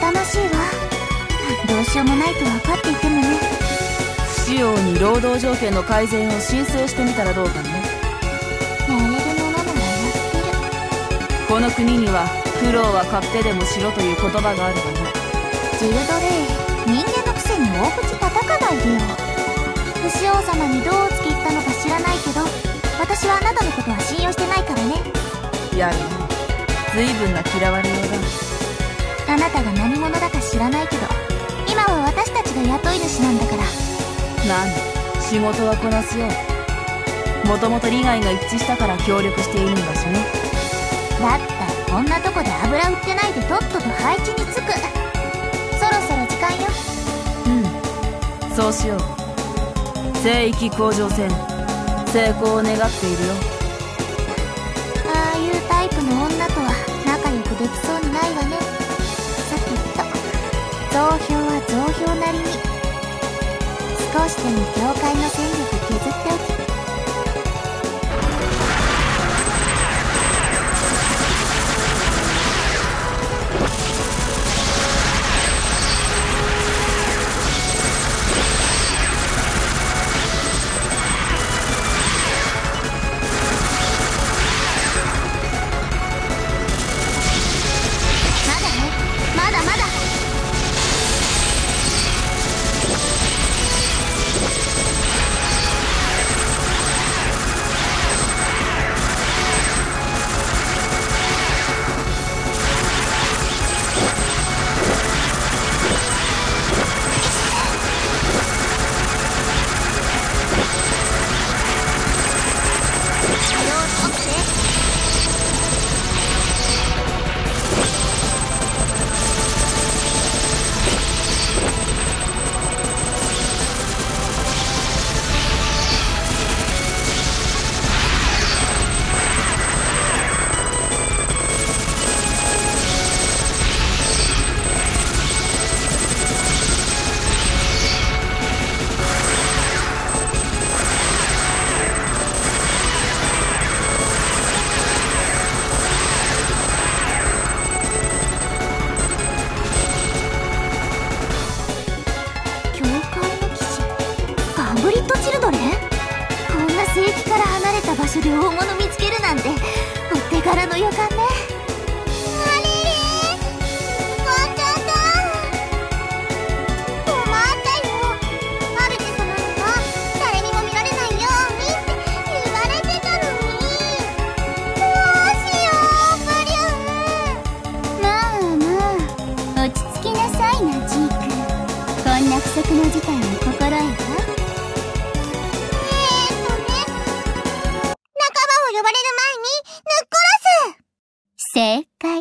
差って妬ましいわどうしようもないと分かっていてもね。不使用に労働条件の改善を申請してみたらどうかね。やれるものならやってる。この国には苦労は買ってでもしろという言葉があるわね。ジルドレイ人間のくせに大口叩かないでよ。不死王様にどうつき言ったのか知らないけど私はあなたのことは信用してないからね。やるね随分な嫌われようあなたが何者だか知らないけど今は私たちが雇い主なんだから。だなん仕事はこなすよもともと利害が一致したから協力しているんだしね。だったらこんなとこで油売ってないでとっとと配置につく。そろそろ時間よ。うん。そうしよう。聖域甲状腺。成功を願っているよ。ああいうタイプの女とは仲良くできそうにないわね増票は増票なりに。少しでも業界の戦力削っておきま所で大物見つけるなんてお手柄の予感ね。正解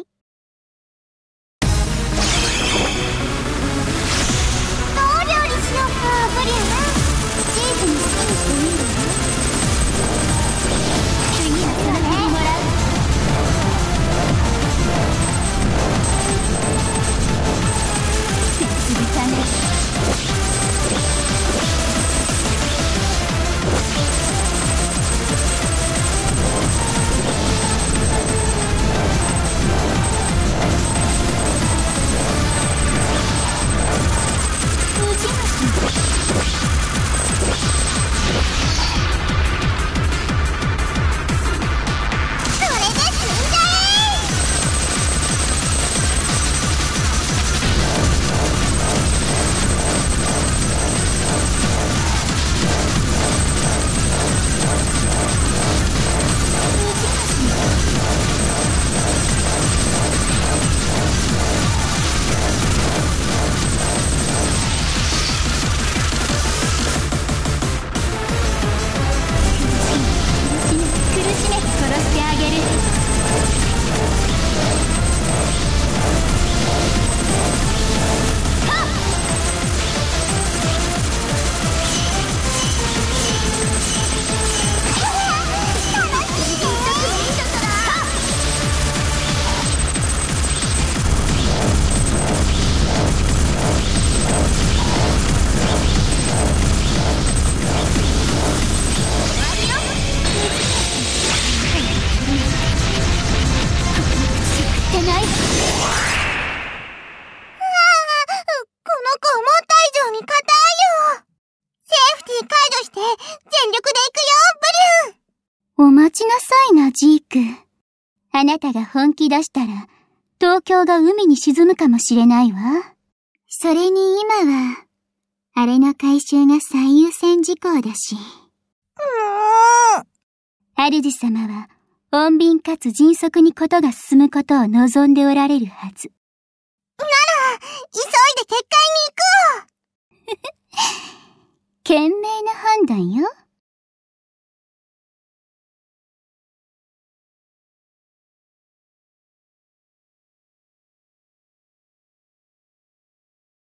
なたが本気出したら、東京が海に沈むかもしれないわ。それに今は、あれの回収が最優先事項だし。もう主様は、穏便かつ迅速にことが進むことを望んでおられるはず。なら、急いで撤回に行こう 懸命な判断よ。